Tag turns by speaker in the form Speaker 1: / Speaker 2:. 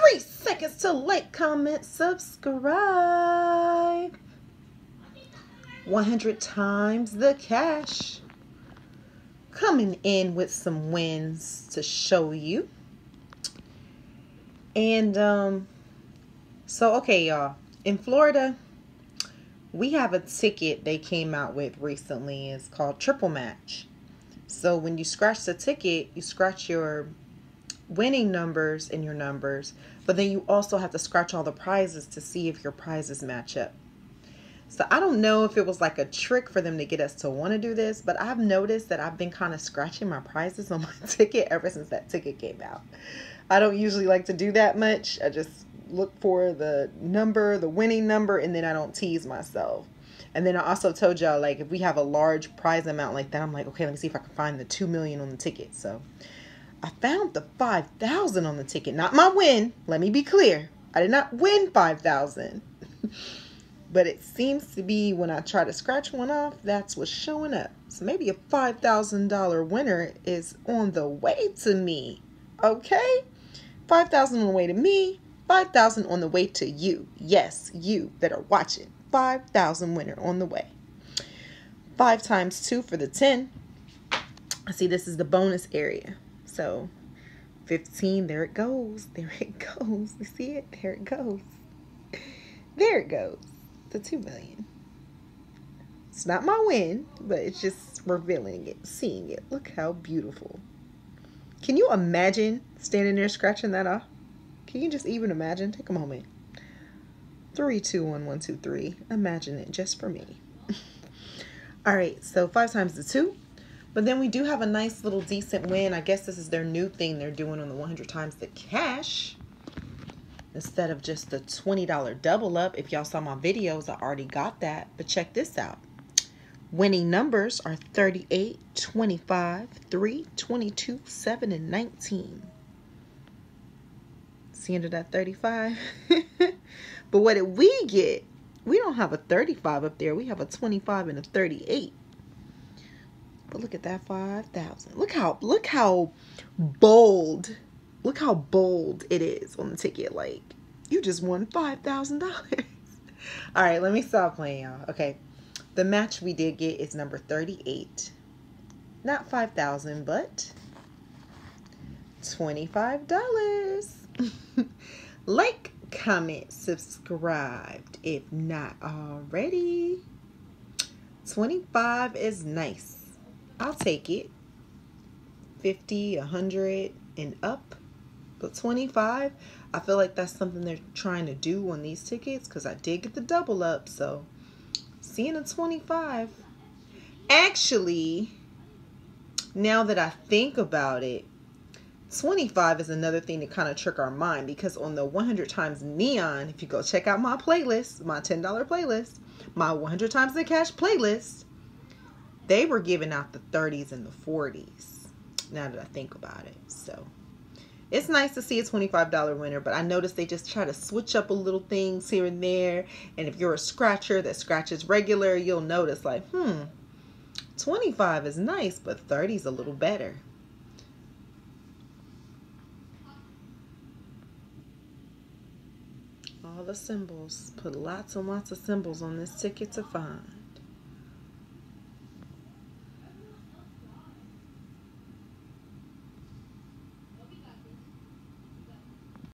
Speaker 1: Three seconds to like, comment, subscribe. 100 times the cash. Coming in with some wins to show you. And um so okay y'all, in Florida we have a ticket they came out with recently. It's called Triple Match. So when you scratch the ticket, you scratch your winning numbers in your numbers, but then you also have to scratch all the prizes to see if your prizes match up. So I don't know if it was like a trick for them to get us to want to do this, but I've noticed that I've been kind of scratching my prizes on my ticket ever since that ticket came out. I don't usually like to do that much. I just look for the number, the winning number, and then I don't tease myself. And then I also told y'all like if we have a large prize amount like that, I'm like, okay, let me see if I can find the two million on the ticket. So I found the five thousand on the ticket, not my win. Let me be clear. I did not win five thousand. but it seems to be when I try to scratch one off, that's what's showing up. So maybe a $5,000 winner is on the way to me. Okay? 5,000 on the way to me, 5,000 on the way to you. Yes, you that are watching. 5,000 winner on the way. 5 times 2 for the 10. See, this is the bonus area. So 15, there it goes. There it goes. You see it? There it goes. There it goes. The 2 million. It's not my win, but it's just revealing it, seeing it. Look how beautiful. Can you imagine standing there scratching that off? Can you just even imagine? Take a moment. Three, two, one, one, two, three. Imagine it just for me. All right, so five times the two. But then we do have a nice little decent win. I guess this is their new thing they're doing on the 100 times the cash. Instead of just the $20 double up. If y'all saw my videos, I already got that. But check this out. Winning numbers are 38, 25, 3, 22, 7, and 19. See under that 35? but what did we get? We don't have a 35 up there. We have a 25 and a 38. But look at that 5,000. Look how look how bold. Look how bold it is on the ticket. Like you just won $5,000. All right, let me stop playing y'all. Okay. The match we did get is number 38. Not 5,000, but $25. like, comment, subscribed if not already. 25 is nice. I'll take it. 50, 100 and up. But 25, I feel like that's something they're trying to do on these tickets because I did get the double up. So seeing a 25. Actually, now that I think about it, 25 is another thing to kind of trick our mind because on the 100 times neon, if you go check out my playlist, my $10 playlist, my 100 times the cash playlist, they were giving out the 30s and the 40s. Now that I think about it. So it's nice to see a $25 winner, but I noticed they just try to switch up a little things here and there. And if you're a scratcher that scratches regular, you'll notice like, hmm, 25 is nice, but 30 is a little better. All the symbols. Put lots and lots of symbols on this ticket to find.